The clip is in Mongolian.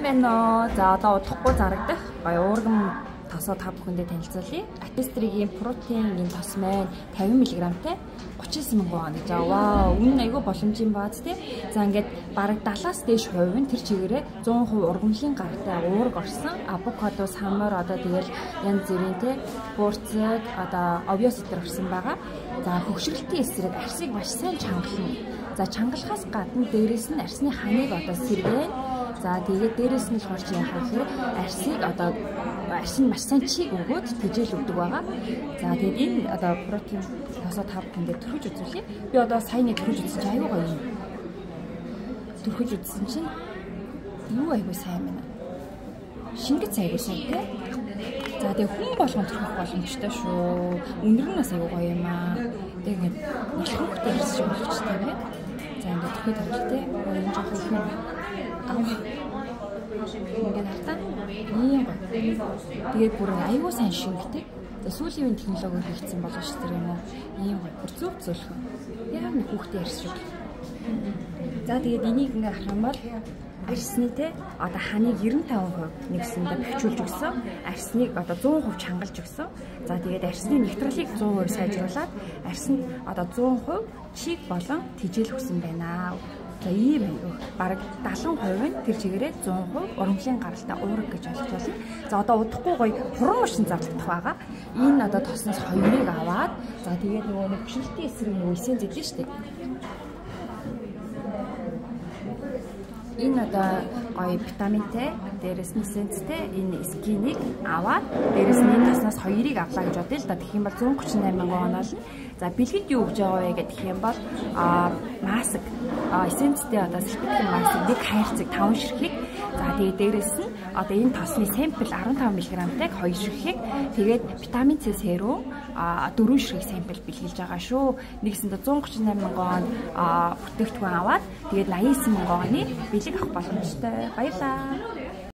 сайн байна уу? За одоо удахгүй зарагдах гоё уурган тосоо та бүхэндээ танилцуулъя. Атестригийн протеингийн тос маань 50 мг-тай 39 мянган гэж. Вау, үнэн айгүй боломжийн бааз тий. За ингээд бараг 70-аас дээш хувь нь тэр чигээрээ 100% ургамлын гартай уург орсон. Авокадо, самар одоо тэгэл янз бүрийн тий буурцэг одоо овёс өдр орсон байгаа. За хөгшрөлтийн эсрэг арсыг маш сайн чангална. За чангалахаас гадна дээрэс нь арсны ханыг одоо сэргээн За тэгээд дээрэс нь болохоор чи яхаа гэхээр арсыг одоо арс нь маш сайн чиг өгөөд тэжээл өгдөг байгаа. За тэгээд энэ одоо протеин тосоо тав гиндээ төрөж үзүүлье. Би одоо саяны төрөж үзсэн чинь аюу гоё юм. Төрөж үзсэн чинь юу аюу сайн байна. Шингэц аюу сайн тий. За тэгээ хүн болгон төрөх боломжтой шүү. Үнэр нь бас аюу гоё юм аа. Тэгээд ялхан хөтэй ирсэн болгочтой байна. За ингээд төрөхөд хэрэгтэй. Энэ жоох их юм Ингээд хартаа ийм гоё. Тэгээд бүр аюу сайн шингэлдэг. За сүүлийн үеийн технологиор хийгдсэн болоо ш тэр юм уу? Ийм гоё. Бүр зүг зөөлхөн. Яг нэг хүүхдээ ярьж шүү. За тэгээд энийг ингээд харах юм бол арсны те одоо ханыг 95% нэгсэндээ бэхжүүлж өгсөн. Арсныг одоо 100% чангалж өгсөн. За тэгээд арсны нэвтралыг 100% сайжруулад арсанд одоо 100% чиг болон тижэл өгсөн байна. За ийм аюу. Бараг 70% нь тэр чигээрээ 100% урамлын гаралтай уураг гэж ойлгож байна. За одоо удахгүй гоё пуран машин зарлагдах байгаа. Энэ одоо тосноос хоёрыг аваад за тэгээд нөгөө нэг бишрэлтийн эсрэг нөгөө исен зэдлээ шүү Энэ одоо гоё витаминтай, дээрэс нь эссенцтэй энэ скинийг аваад дээрэс нь энэ тосноос хоёрыг авлаа гэж бодъё л да. Тэгэх юм бол 138 мянган оноо л. За бэлгэд юу гэж байгаа вэ гэх юм бол а маск эссенцтэй одоо сэлбэтгэн маск нэг хайрцаг 5 ширхэг за тэгээ дээрэс нь одоо энэ тосны сампл 15 мг-тайг 2 ширхэг тэгээд витамин С серум а 4 ширхэг сампл бэлгэлж байгаа шүү. Нэгсэндээ 138 мянган бүтээгдэхүүн аваад тэгээд 89 мянган оны бэлэг авах боломжтой. Баярлалаа.